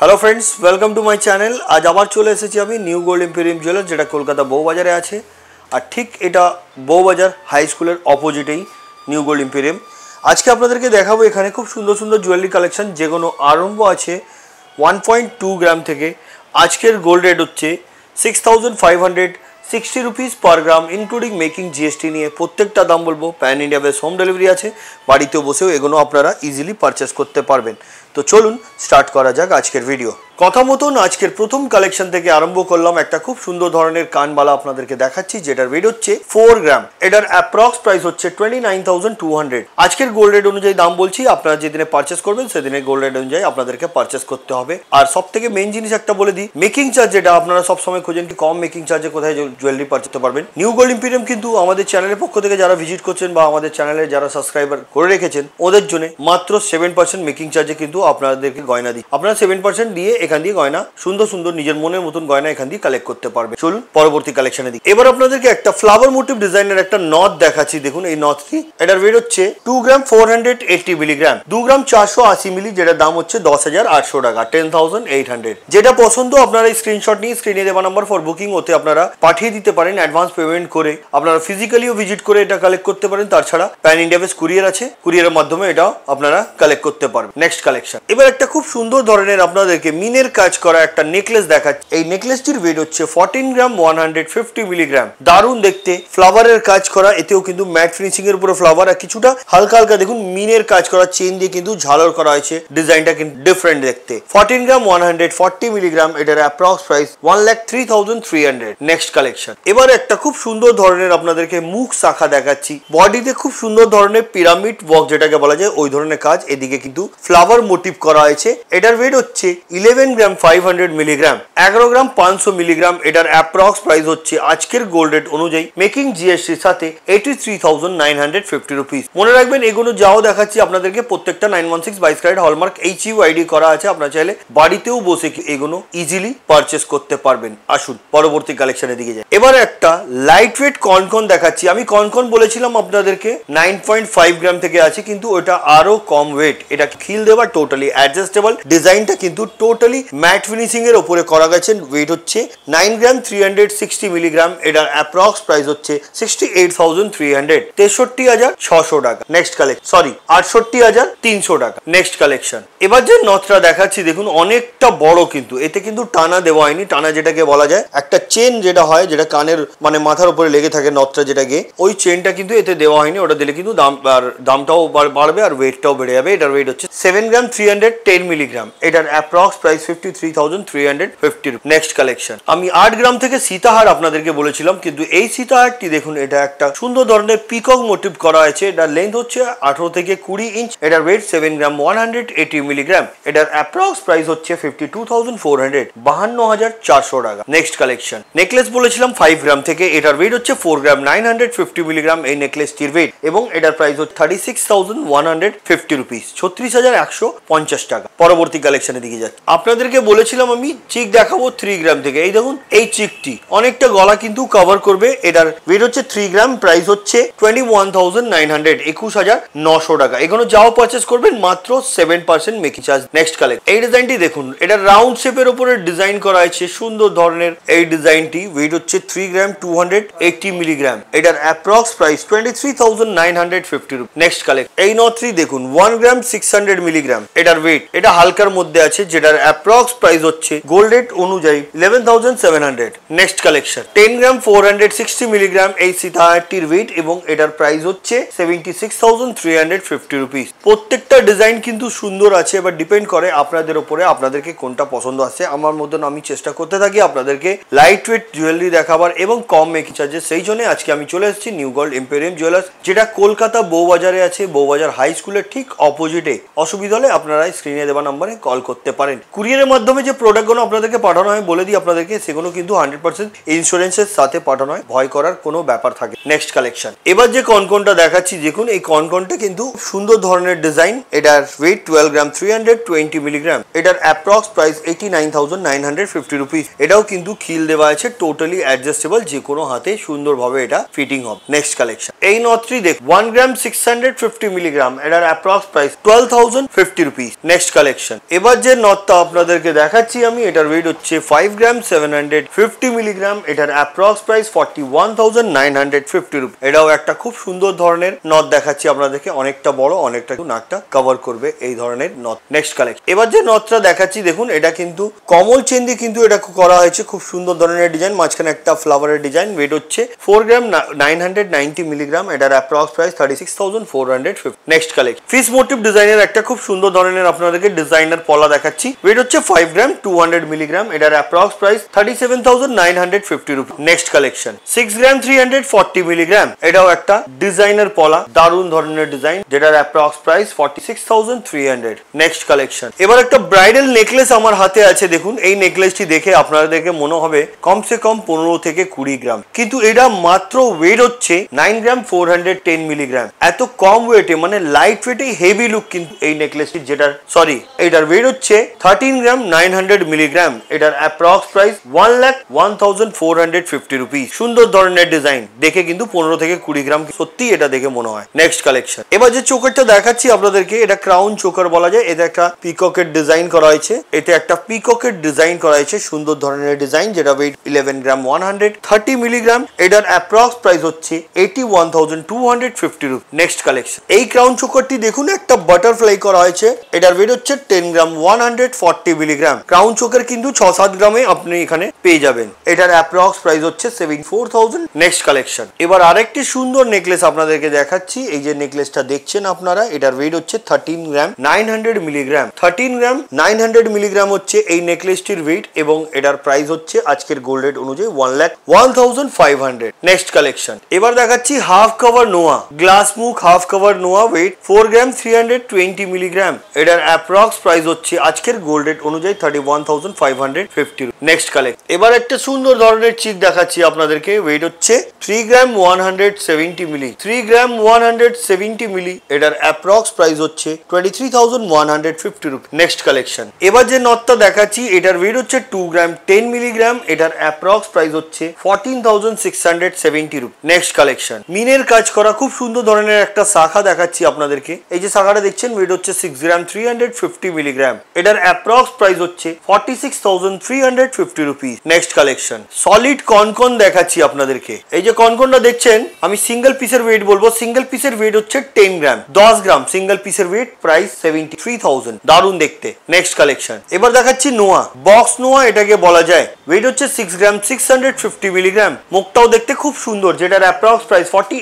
Hello friends welcome to my channel আজ আবার চলে এসেছি আমি নিউ গোল্ড ইম্পেরিয়াম জুয়েলার যেটা কলকাতা বউবাজারে আছে। আর ঠিক এটা বউবাজার হাই স্কুলের অপোজিটেই নিউ গোল্ড ইম্পেরিয়াম আজকে আপনাদেরকে দেখাবো এখানে খুব সুন্দর সুন্দর জুয়েলারি কালেকশন যে কোনো আরম্ভ আছে ওয়ান পয়েন্ট টু গ্রাম থেকে। আজকের গোল্ড রেট হচ্ছে six thousand five hundred sixty rupees per gram including making GST নিয়ে প্রত্যেকটা দাম বলব। Pan India base home delivery আছে। বাড়িতেও বসেও এগুলো আপনারা ইজিলি পারচেস করতে পারবেন। তো চলুন স্টার্ট করা যাক আজকের ভিডিও কথা মতন আজকের প্রথম কালেকশন থেকে আরম্ভ করলাম একটা খুব সুন্দর ধরনের কানবালা আপনাদেরকে দেখাচ্ছি, যেটার রেট হচ্ছে ফোর গ্রাম এটার অ্যাপ্রক্স প্রাইস হচ্ছে twenty nine thousand two hundred আজকের গোল্ড রেট অনুযায়ী দাম বলছি, আপনারা যেদিনে পারচেস করবেন সেদিনে গোল্ড রেট অনুযায়ী আপনাদেরকে পারচেস করতে হবে। আর সব থেকে মেন জিনিস একটা বলে দিই মেকিং চার্জ যেটা আপনারা সবসময় খোঁজেন কি কম মেকিং চার্জে কোথায় জুয়েলারি পারচেস পারবেন। নিউ গোল্ড ইম্পিরিয়াম কিন্তু আমাদের চ্যানেলের পক্ষ থেকে যারা ভিজিট করছেন বা আমাদের চ্যানেলে যারা সাবস্ক্রাইবার করে রেখেছেন, ওদের জন্য মাত্র সেভেন পার্সেন্ট মেকিং চার্জে কিন্তু আপনাদেরকে গয়না দিই। আপনারা সেভেন পার্সেন্ট দিয়ে এখান দিয়ে গয়না, সুন্দর সুন্দর নিজের মনের মতন গয়না এখান দিয়ে কালেক্ট করতে পারবে। চলুন পরবর্তী কালেকশনে দিই এবার আপনাদেরকে একটা ফ্লাওয়ার মোটিভ ডিজাইনের একটা নথ দেখাচ্ছি, দেখুন এই নথটি এটার ওয়েট হচ্ছে two gram four hundred eighty milligram দু গ্রাম চারশো আশি মিলি যেটা দাম হচ্ছে দশ হাজার আটশো টাকা টেন থাউজেন্ড এইট হান্ড্রেড যেটা পছন্দ, আপনারা স্ক্রিনশট নিয়ে স্ক্রিনে দেওয়া নাম্বার ফর বুকিং ওতে আপনারা পাঠিয়ে দিতে পারেন অ্যাডভান্স পেমেন্ট করে। আপনারা ফিজিক্যালিও ভিজিট করে এটা কালেক্ট করতে পারেন তাছাড়া প্যান ইন্ডিয়া বেস কুরিয়ার আছে। কুরিয়ারের মাধ্যমে এটা আপনারা কালেক্ট করতে পারবেন। নেক্সট কালেকশন এবার একটা খুব সুন্দর ধরনের আপনাদেরকে মিনের কাজ করা একটা নেকলেস দেখাচ্ছে। এই নেকলেসটির ওয়েট হচ্ছে fourteen gram one hundred fifty milligram দারুণ দেখতে। ফ্লাওয়ারের কাজ করা, এতেও কিন্তু ম্যাট ফিনিশিং এর উপরে ফ্লাওয়ার আর কিছুটা হালকা হালকা দেখুন মিনের কাজ করা চেন দিয়ে কিন্তু ঝালর করা হয়েছে। ডিজাইনটা কিন্তু ডিফারেন্ট দেখতে। Fourteen gram one hundred milligram এটার approx price one lakh three thousand three hundred next collection এবার একটা খুব সুন্দর ধরনের আপনাদেরকে মুখ শাখা দেখাচ্ছি। বডিতে খুব সুন্দর ধরনের পিরামিড ওয়ার্ক যেটাকে বলা যায়, ওই ধরনের কাজ। এদিকে কিন্তু ফ্লাওয়ার মোটিভ করা হয়েছে। এটার ওয়েট হচ্ছে eleven gram five hundred milligram এগারো গ্রাম পাঁচশো মিলিগ্রাম এটার অ্যাপ্রক্স প্রাইস হচ্ছে আজকের গোল্ড রেট অনুযায়ী মেকিং জিএসটির সাথে eighty three thousand nine hundred fifty rupees মনে রাখবেন, এগুলো যাও দেখাচ্ছি আপনাদেরকে, প্রত্যেকটা নাইন ওয়ান সিক্স বাইশ carat hallmark H U ID করা আছে, আপনার চাইলে বাড়িতেও বসে এগুলো ইজিলি পারচেস করতে পারবেন। আসুন, পরবর্তী কালেকশনের দিকে যাই। এবার একটা লাইট ওয়েট কনকন দেখাচ্ছি। আমি কনকন বলেছিলাম আপনাদেরকে নাইন পয়েন্ট ফাইভ গ্রাম থেকে আছে, কিন্তু ওটা আরও কম ওয়েট এটা খিল দেওয়া টোটালি অ্যাডজাস্টেবল ডিজাইনটা কিন্তু টোটালি ম্যাট ফিনিশিং এর উপরে করা গেছে ওয়েট হচ্ছে nine gram three hundred sixty milligram এটার অ্যাপ্রক্স প্রাইস হচ্ছে sixty eight thousand three hundred তেষট্টি হাজার ছশো টাকা। নেক্সট কালেকশন সরি আটষট্টি হাজার তিনশো টাকা। নেক্সট কালেকশন এবার যে নথটা দেখাচ্ছি, দেখুন, অনেকটা বড় কিন্তু। এতে কিন্তু টানা দেওয়া হয়নি। টানা যেটাকে বলা যায়, একটা চেন যেটা হয়, যেটা কানের মানে মাথার উপরে লেগে থাকে নথটা যেটাকে, ওই চেনটা কিন্তু এতে দেওয়া হয়নি। ওটা দিলে কিন্তু দাম, আর দামটাও বাড়বে, আর ওয়েটটাও বেড়ে যাবে। এটার ওয়েট হচ্ছে seven gram three hundred ten milligram এটার approx price hundred fifty next collection আমি আট গ্রাম থেকে সীতাহার আপনাদেরকে বলেছিলাম, কিন্তু এই সীতাহারটি দেখুন, এটা একটা সুন্দর ধরনের পিকক মোটিভ করা হয়েছে। এটার লেন্থ হচ্ছে আঠারো থেকে কুড়ি ইঞ্চ এটার weight seven gram one milligram এটার অ্যাপ্রক্স প্রাইস হচ্ছে ফিফটি টাকা। নেক্সট কালেকশন নেকলেস বলেছিলাম ফাইভ গ্রাম থেকে, এটার ওয়েট হচ্ছে four gram nine hundred fifty milligram এই নেকলেসটির ওয়েট এবং এটার প্রাইস হচ্ছে thirty six thousand one hundred fifty rupees ছত্রিশ হাজার একশো পঞ্চাশ টাকা। পরবর্তী কালেকশনের দিকে যাচ্ছি। আপনাদেরকে বলেছিলাম আমি চিক দেখাবো থ্রি গ্রাম থেকে। এই দেখুন, এই চিকটি। অনেকটা গলা কিন্তু কভার করবে। এটার ওয়েট হচ্ছে থ্রি গ্রাম প্রাইস হচ্ছে twenty one thousand nine hundred একুশ হাজার নশো টাকা। এগুলো যাও পারচেস করবেন, মাত্র seven percent making charge next collect এই ডিজাইনটি দেখুন, এটা রাউন্ড শেপের উপরে ডিজাইন করা হয়েছে, সুন্দর ধরনের এই ডিজাইনটি ওয়েট হচ্ছে three gram two hundred eighty milligram এটার approx price twenty three thousand nine hundred fifty rupee next collect এই নথ্রি দেখুন one gram six hundred milligram এটার ওয়েট এটা হালকার মধ্যে আছে, যেটার অ্যাপ্রক্স প্রাইস হচ্ছে গোল্ড রেট অনুযায়ী eleven next collection ten gram four hundred sixty milligram এই সীতাহারটির ওয়েট এবং এটার প্রাইস হচ্ছে seventy six thousand three hundred fifty rupees প্রত্যেকটা ডিজাইন কিন্তু সুন্দর আছে এবার ডিপেন্ড করে আপনাদের উপরে আপনাদেরকে কোনটা পছন্দ আছে। আমার মতন আমি চেষ্টা করতে থাকি আপনাদেরকে লাইট ওয়েট জুয়েলারি দেখাবার এবং কম মেকিং চার্জেস সেই জন্য আজকে আমি চলে এসেছি নিউ গোল্ড এম্পেরিয়াম জুয়েলার্স যেটা কলকাতা বউবাজারে আছে বউবাজার হাই স্কুলের ঠিক অপোজিটে অসুবিধা হলে আপনারা স্ক্রিনে দেওয়া নাম্বারে কল করতে পারেন। কুরিয়ারের মাধ্যমে যে প্রোডাক্টগুলো আপনাদেরকে পাঠানো হয়, বলে দিই আপনাদেরকে, সেগুলো কিন্তু হান্ড্রেড পার্সেন্ট ইন্স্যুরেন্সের সাথে পাঠানো হয়। ভয় করার কোনো ব্যাপার থাকে নেক্সট কালেকশন এবার যে কনকনটা দেখাচ্ছি, দেখুন, এই কনকনটা কিন্তু সুন্দর ধরনের ডিজাইন এটার weight twelve gram three hundred twenty milligram এটার approx price eighty nine thousand nine hundred fifty rupees এটাও কিন্তু খিল দেওয়া আছে টোটালি অ্যাডজাস্টেবল যে কোনো হাতে সুন্দরভাবে এটা ফিটিং হবে। নেক্সট কালেকশন এই নথটি দেখ one gram six hundred fifty milligram এটার approx price twelve thousand fifty rupees next collection এবার যে নথটা আপনাদেরকে দেখাচ্ছি আমি, এটার ওয়েট হচ্ছে five gram seven hundred fifty milligram এটার approx price forty one thousand nine hundred fifty rupee এটাও একটা খুব সুন্দর ধরনের নথ দেখাচ্ছি আপনাদেরকে, অনেকটা বড়, অনেকটা নাকটা কভার করবে এই ধরনের নথ নেক্সট কালেকশন এবার যে নথটা দেখাচ্ছি, দেখুন, এটা কিন্তু কমল চেন্দি কিন্তু এটা করা হয়েছে, খুব সুন্দর ধরনের ডিজাইন মাঝখানে একটা ফ্লাওয়ারের ডিজাইন ওয়েট হচ্ছে four gram nine hundred ninety milligram এটার approx price thirty six thousand four hundred fifty next collection fish motif ডিজাইনের একটা খুব সুন্দর ধরনের আপনাদেরকে ডিজাইনার পলা দেখাচ্ছি ওয়েট হচ্ছে five gram two hundred milligram এটার approx price thirty seven thousand nine hundred fifty rupee next collection six gram three hundred forty milligram এটাও একটা ডিজাইনার পলা, দারুণ ধরনের ডিজাইন যেটার approx price forty six thousand three hundred next collection এবার একটা bridal necklace আমার হাতে আছে, দেখুন, এই নেকলেসটি দেখে আপনাদেরকে মনে হবে কমসে কম পনেরো থেকে কুড়ি গ্রাম কিন্তু এটা মাত্র ওয়েট হচ্ছে nine gram four hundred ten milligram এত কম ওয়েটে মানে লাইট ওয়েটে হেভি লুক কিন্তু এই নেকলেসটি যেটার সরি এটার ওয়েট হচ্ছে thirteen gram, nine hundred milligram, এটার approx price one lakh, one সুন্দর ধরনের ডিজাইন দেখে কিন্তু পনেরো থেকে কুড়ি গ্রাম সত্যি এটা দেখে মনে হয়। নেক্সট কালেকশন এবার যে চোকারটা দেখাচ্ছি আপনাদেরকে, এটা ক্রাউন চোকার বলা যায় এটা একটা পিককের ডিজাইন করা হয়েছে। এতে একটা পিককের ডিজাইন করা হয়েছে, সুন্দর ধরনের ডিজাইন যেটা weight eleven gram one hundred thirty milligram, এটার অ্যাপ্রক্স প্রাইস হচ্ছে eighty one thousand two hundred fifty rupee next collection এই ক্রাউন চোকারটি দেখুন, একটা বাটারফ্লাই করা হয়েছে, এটার ওয়েট হচ্ছে ten gram one forty milligram. Crown choker কিন্তু ছ সাত গ্রামে আপনি এখানে পেয়ে যাবেন। এটার অ্যাপ্রক্স প্রাইস হচ্ছে seven four thousand next collection এবার আরেকটি সুন্দর নেকলেস আপনাদেরকে দেখাচ্ছি। এই যে নেকলেসটা দেখছেন আপনারা, এটার ওয়েট হচ্ছে thirteen gram nine hundred milligram thirteen gram nine hundred milligram হচ্ছে এই নেকলেসটির ওয়েট এবং এটার প্রাইস হচ্ছে আজকের গোল্ড রেট অনুযায়ী one lakh one thousand five hundred next collection এবার দেখাচ্ছি হাফ কভার নোয়া। গ্লাস মুখ হাফ কভার নোয়া weight four gram three hundred twenty milligram এটার অ্যাপ্রক্স প্রাইস হচ্ছে আজকের গোল্ড রেট অনুযায়ী thirty one thousand five hundred fifty next collect এবার একটা সুন্দর ধরনের চিক দেখাচ্ছি আপনাদেরকে। ওয়েট হচ্ছে three gram one hundred seventy milli three gram one hundred seventy milli এটার অ্যাপ্রক্স প্রাইস হচ্ছে twenty three thousand one hundred fifty rupee next collection এবার যে নথটা দেখাচ্ছি, এটার ওয়েট হচ্ছে টু গ্রাম টেন মিলিগ্রাম এটার অ্যাপ্রক্স প্রাইস হচ্ছে fourteen thousand six hundred seventy rupee next collection মিনের কাজ করা খুব সুন্দর ধরনের একটা শাখা দেখাচ্ছি আপনাদেরকে। এই যে শাখাটা দেখছেন ওয়েট হচ্ছে six gram three hundred fifty milligram এটার অ্যাপ্রক্স প্রাইস হচ্ছে forty six rupees next collection solid কনকন দেখাচ্ছি আপনাদেরকে। এই যে কনকনটা দেখছেন, আমি সিঙ্গেল পিসের ওয়েট বলব। সিঙ্গেল পিসের ওয়েট হচ্ছে টেন গ্রাম দশ গ্রাম সিঙ্গেল পিসের ওয়েট প্রাইস সেভেন্টি দারুণ দেখতে। নেক্সট কালেকশন এবার দেখাচ্ছি নোয়া। বক্স নোয়া এটাকে বলা যায়। ওয়েট হচ্ছে সিক্স গ্রাম সিক্স মিলিগ্রাম মুখটাও দেখতে খুব সুন্দর, যেটার অ্যাপ্রক্স প্রাইস ফর্টি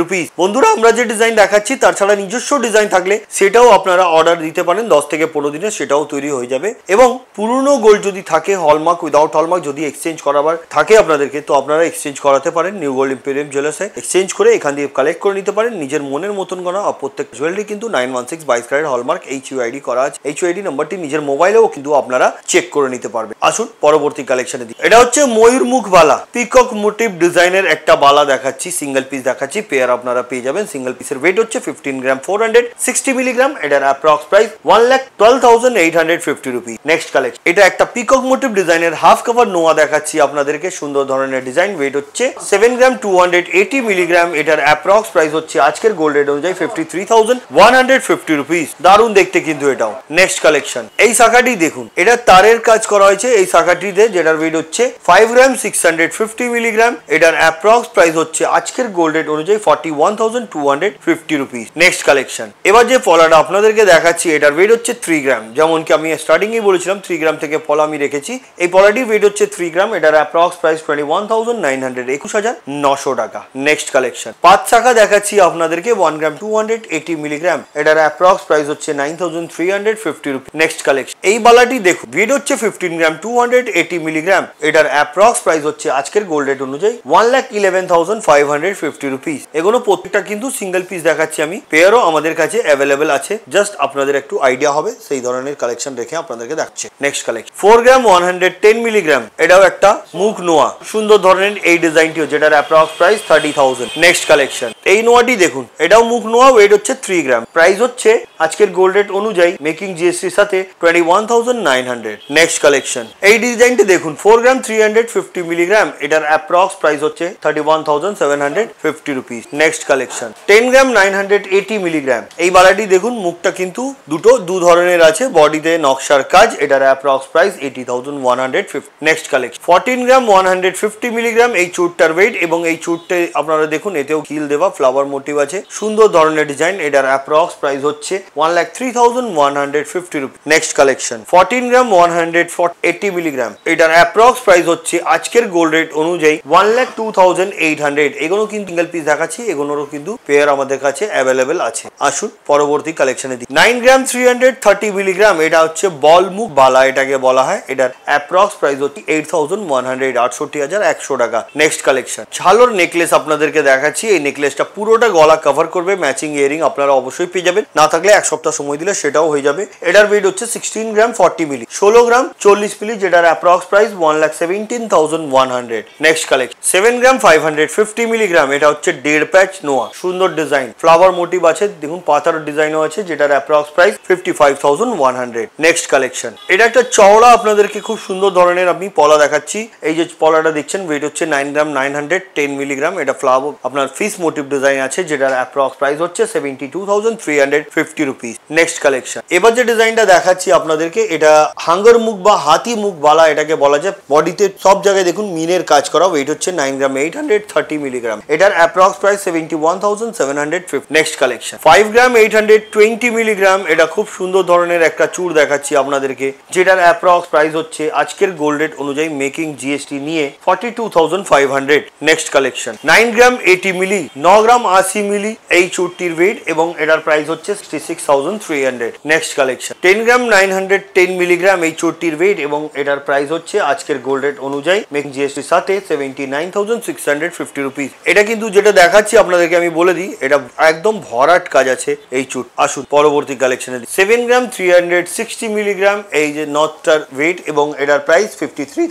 রুপিস বন্ধুরা, আমরা যে ডিজাইন দেখাচ্ছি তাছাড়া নিজস্ব ডিজাইন থাকলে সেটাও আপনারা অর্ডার দিতে পারেন দশ থেকে পনেরো দিনে সেটাও তৈরি হয়ে যাবে। এবং পুরনো গোল্ড যদি থাকে হলমার্ক উইদাউট হলমার্ক যদি এক্সচেঞ্জ করাবার থাকে আপনাদেরকে, তো আপনারা এক্সচেঞ্জ করাতে পারেন। নিউ গোল্ড ইম্পেরিয়াম জুয়েলার্সে এক্সচেঞ্জ করে এখান দিয়ে কালেক্ট করে নিতে পারেন। নিজের মনের মতন করা প্রত্যেক জুয়েলারি কিন্তু নাইন ওয়ান সিক্স বাইশ ক্যারেট হলমার্ক এইচ ইউআইডি করা আছে। এইচ ইউআইডি নাম্বারটি নিজের মোবাইলেও কিন্তু আপনারা চেক করে নিতে পারবেন। আসুন পরবর্তী কালেকশনে দিই। এটা হচ্ছে ময়ূর মুখ বালা পিকক মোটিভ ডিজাইনের একটা বালা দেখাচ্ছি সিঙ্গেল পিস দেখাচ্ছি। পেয়ার আপনারা পেয়ে যাবেন সিঙ্গেল পিসের ওয়েট হচ্ছে fifteen gram four hundred sixty milligram এটার approx price one lakh twelve thousand eight hundred fifty rupee next collection এটা একটা পিকক মোটিভ ডিজাইনের হাফ কভার নোয়া দেখাচ্ছি আপনাদেরকে। সুন্দর ধরনের ডিজাইন ওয়েট হচ্ছে seven gram two hundred eighty milligram এটার অ্যাপ্রক্স প্রাইস হচ্ছে আজকের গোল্ড রেট অনুযায়ী fifty three thousand one hundred fifty rupees দারুণ দেখতে কিন্তু এটাও। নেক্সট কালেকশন এই শাখাটি দেখুন। এটা তারের কাজ করা হয়েছে এই শাখাটিতে, যেটার ওয়েট হচ্ছে five gram six hundred fifty milligram এটার অ্যাপ্রক্স প্রাইস হচ্ছে আজকের গোল্ড রেট অনুযায়ী forty one thousand two hundred fifty rupees next collection এবার যে পলাটা আপনাদেরকে দেখাচ্ছি, এটার ওয়েট হচ্ছে থ্রি গ্রাম যেমন কি আমি স্টার্টিং এ বলেছিলাম থ্রি গ্রাম থেকে পলা আমি রেখেছি। এই পলাটির ওয়েট হচ্ছে থ্রি গ্রাম এটার approx price twenty one thousand nine hundred একুশ হাজার নশো টাকা। নেক্সট কালেকশন পাঁচ শাখা দেখাচ্ছি আপনাদেরকে one gram two hundred eighty milligram এটার অ্যাপ্রক্স প্রাইস হচ্ছে nine thousand three hundred fifty rupee next collection এই বালাটি দেখুন ওয়েট হচ্ছে fifteen gram two hundred eighty milligram এটার অ্যাপ্রক্স প্রাইস হচ্ছে আজকের গোল্ড রেট অনুযায়ী one lakh eleven thousand five hundred fifty rupees এগুলো প্রত্যেকটা কিন্তু সিঙ্গেল পিস দেখাচ্ছি আমি। পেয়ারও আমাদের কাছে অ্যাভেলেবেল আছে। জাস্ট আপনাদের একটু আইডিয়া হবে, সেই ধরনের কালেকশন রেখে আপনাদেরকে দেখাচ্ছে। Next collection four gram one hundred ten milligram এটাও একটা মুখ নোয়া। সুন্দর ধরনের এই ডিজাইনটিও, যেটার approx price thirty thousand next collection এই নোয়াটি দেখুন, এটাও মুখ নোয়া ওয়েট হচ্ছে থ্রি গ্রাম প্রাইস হচ্ছে আজকের গোল্ড রেট অনুযায়ী মেকিং জিএসটির সাথে twenty one thousand nine hundred next collection এই ডিজাইনটি দেখুন four gram three hundred fifty milligram এটার অ্যাপ্রক্স প্রাইস হচ্ছে thirty one thousand seven hundred fifty rupees next collection ten gram nine hundred eighty milligram এই বালাটি দেখুন, মুখটা কিন্তু দুটো, দু ধরনের আছে বডিতে নকশার কাজ, এটার approx price eighty thousand one hundred fifty next collection fourteen gram one hundred fifty milligram এই চুটটার ওয়েট এবং এই চুটটে আপনারা দেখুন, এতেও কিল দেওয়া ফ্লাওয়ার মোটিভ আছে। সুন্দর ধরনের ডিজাইন এটার অ্যাপ্রক্স প্রাইস হচ্ছে one lakh three thousand one hundred fifty rupee next collection fourteen gram one hundred eighty milligram এটার অ্যাপ্রক্স প্রাইস হচ্ছে আজকের গোল্ড রেট অনুযায়ী one lakh two thousand eight hundred এগুলো কিন্তু সিঙ্গেল পিস দেখাচ্ছি, এগুলোরও কিন্তু পেয়ার আমাদের কাছে অ্যাভেলেবেল আছে। আসুন, পরবর্তী কালেকশনে দিই nine gram three hundred thirty milligram, এটা হচ্ছে বল মুখ বালা এটাকে বলা হয়। এটার অ্যাপ্রক্স প্রাইস হচ্ছে এইট থাউজেন্ড ওয়ান হান্ড্রেড আটষট্টি হাজার একশো টাকা। নেক্সট কালেকশন ঝালোর নেকলেস আপনাদেরকে দেখাচ্ছি। এই নেকলেসটা পুরোটা গলা কভার করবে ম্যাচিং ইয়ারিং আপনারা অবশ্যই পেয়ে যাবেন। না থাকলে এক সপ্তাহ সময় দিলে সেটাও হয়ে যাবে। এটার ওয়েট হচ্ছে সিক্সটিন গ্রাম ফর্টি মিলি ষোলো গ্রাম চল্লিশ মিলি যেটার approx price one lakh seventeen thousand one hundred next collection seven gram five hundred fifty milligram এটা হচ্ছে দেড় প্যাচ নোয়া। সুন্দর ডিজাইন ফ্লাওয়ার মোটিভ আছে। দেখুন, পাতার ডিজাইনও আছে, যেটার approx price fifty five thousand one hundred next collection এটা একটা চওড়া আপনাদেরকে খুব সুন্দর ধরনের আমি পলা দেখাচ্ছি। এই যে পলাটা দেখছেন ওয়েট হচ্ছে nine gram nine hundred ten milligram এটা ফ্লাওয়ার আপনার ফিস মোটিভ ডিজাইন আছে, যেটার অ্যাপ্রক্স প্রাইস হচ্ছে seventy two thousand three hundred fifty rupees next collection এবার যে ডিজাইনটা দেখাচ্ছি আপনাদেরকে, এটা হাঙ্গার মুখ বা হাতি মুখ বালা, এটাকে বলা যায়। বডিতে সব জায়গায় দেখুন, মিনের কাজ করা ওয়েট হচ্ছে nine gram eight hundred thirty milligram এটার approx price seventy one thousand seven hundred fifty next collection five gram eight hundred twenty milligram এটা খুব সুন্দর ধরনের একটা চুর দেখাচ্ছি আপনাদেরকে, যেটার অ্যাপ্রক্স প্রাইস হচ্ছে আজকের গোল্ড রেট অনুযায়ী মেকিং জিএসটি নিয়ে forty two thousand five hundred next collection nine gram eighty milli ন গ্রাম আশি মিলি এই চুরটির ওয়েট এবং এটার প্রাইস হচ্ছে sixty six thousand three hundred next collection ten gram nine hundred ten milligram এই চুরটির ওয়েট এবং এটার প্রাইস হচ্ছে আজকের গোল্ড রেট অনুযায়ী মেকিং জিএসটির সাথে seventy nine thousand six hundred fifty rupees এটা কিন্তু যেটা দেখাচ্ছি আপনাদেরকে আমি বলে দিই, এটা একদম ভরাট কাজ আছে এই চুট আসুন, পরবর্তী কালেকশনে seven gram three hundred sixty milligram এই যে নর্থটার ওয়েট এবং এটার price fifty three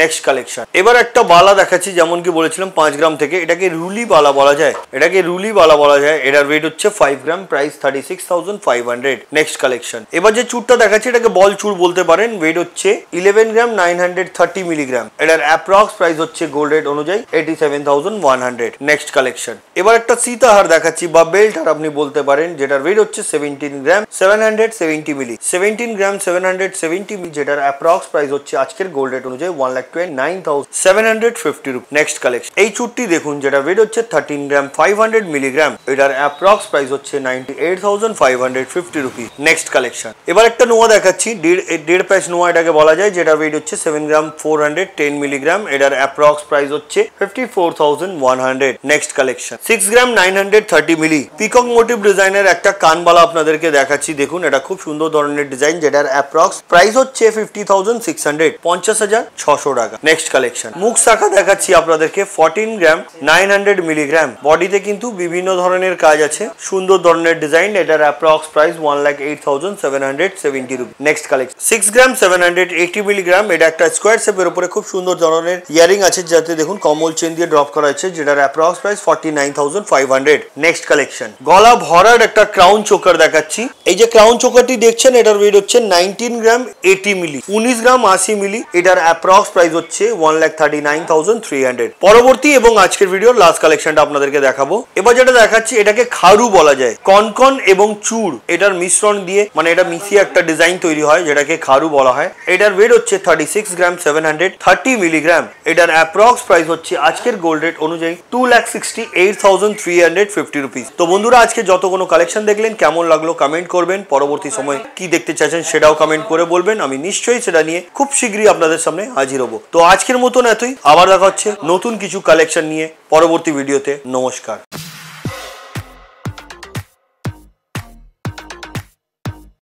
next collection এবার একটা বালা দেখাচ্ছি যেমন কি বলেছিলাম পাঁচ গ্রাম থেকে, এটাকে রুলি বালা বলা যায়। এটাকে রুলি বালা বলা যায়, এটার ওয়েট হচ্ছে five gram price thirty next collection এবার যে চুরটা দেখাচ্ছি, এটাকে বল চুর বলতে পারেন ওয়েট হচ্ছে eleven gram nine hundred thirty milligram এটার অ্যাপ্রক্স প্রাইস হচ্ছে গোল্ড রেট অনুযায়ী eighty seven thousand one hundred next collection এবার একটা সীতাহার দেখাচ্ছি, বা বেল্ট আর আপনি বলতে পারেন, যেটার ওয়েট হচ্ছে seventeen gram seven hundred seventy milli seventeen gram seven hundred seventy milli যেটার অ্যাপ্রক্স প্রাইস হচ্ছে আজকের গোল্ড রেট অনুযায়ী one lakh twenty nine thousand seven hundred fifty rupee next collection এই চুটটি দেখুন, যেটা ওয়েট হচ্ছে thirteen gram five hundred milligram এটার অ্যাপ্রক্স প্রাইস হচ্ছে ninety eight thousand five hundred fifty rupee next collection এবার একটা নোয়া দেখাচ্ছি। দেড় দেড় প্যাচ নোয়া এটাকে বলা যায়, যেটা ওয়েট হচ্ছে seven gram four hundred ten milligram এটার অ্যাপ্রক্স প্রাইস হচ্ছে fifty four thousand one hundred next collection six gram nine hundred thirty milli peacock motif ডিজাইনের একটা কানবালা আপনাদেরকে দেখাচ্ছি। দেখুন এটা খুব সুন্দর ধরনের ডিজাইন, যেটার অ্যাপ্রক্স প্রাইস হচ্ছে ফিফটি থাউজেন্ড সিক্স হান্ড্রেড পঞ্চাশ হাজার ছশো টাকা। নেক্সট কালেকশন মুখ শাখা দেখাচ্ছি আপনাদেরকে fourteen gram nine hundred milligram বডিতে কিন্তু বিভিন্ন ধরনের কাজ আছে, সুন্দর ধরনের ডিজাইন, এটার approx price one lakh eight thousand seven hundred seventy rupee next collection six gram seven hundred eighty milligram এটা একটা স্কোয়ার শেপের উপরে খুব সুন্দর ধরনের ইয়ারিং আছে, যাতে দেখুন কমল চেন দিয়ে ড্রপ করা হয়েছে, যেটার approx price forty nine thousand five hundred next collection গলা ভরার একটা ক্রাউন চোকার দেখাচ্ছি। এই যে ক্রাউন চোকারটি দেখছেন, এটার ওয়েট হচ্ছে নাইনটিন গ্রাম এইটি মিলি উনিশ গ্রাম আশি মিলি এটার অ্যাপ্রক্স প্রাইস হচ্ছে one lakh thirty nine thousand three hundred পরবর্তী এবং আজকের ভিডিওর লাস্ট কালেকশনটা আপনাদেরকে দেখাবো। এবার যেটা দেখাচ্ছি, এটাকে খারু বলা যায়। কনকন এবং চুর, এটার মিশ্রণ দিয়ে মানে এটা মিশিয়ে একটা ডিজাইন তৈরি হয়, যেটাকে খারু বলা হয়। এটার ওয়েট হচ্ছে thirty six gram seven hundred thirty milligram এটার অ্যাপ্রক্স প্রাইস হচ্ছে আজকের গোল্ড রেট অনুযায়ী two lakh sixty eight thousand three hundred fifty rupees তো বন্ধুরা, আজকে যত কোনো কালেকশন দেখলেন, কেমন লাগল কমেন্ট করবেন। পরবর্তী সময় কি দেখতে চাইছেন সেটাও কমেন্ট করে বলবেন। আমি নিশ্চয়ই সেটা নিয়ে খুব শীঘ্রই আপনাদের সামনে হাজির হব। তো আজকের মতন এতই। আবার দেখা হচ্ছে নতুন কিছু কালেকশন নিয়ে পরবর্তী ভিডিওতে নমস্কার।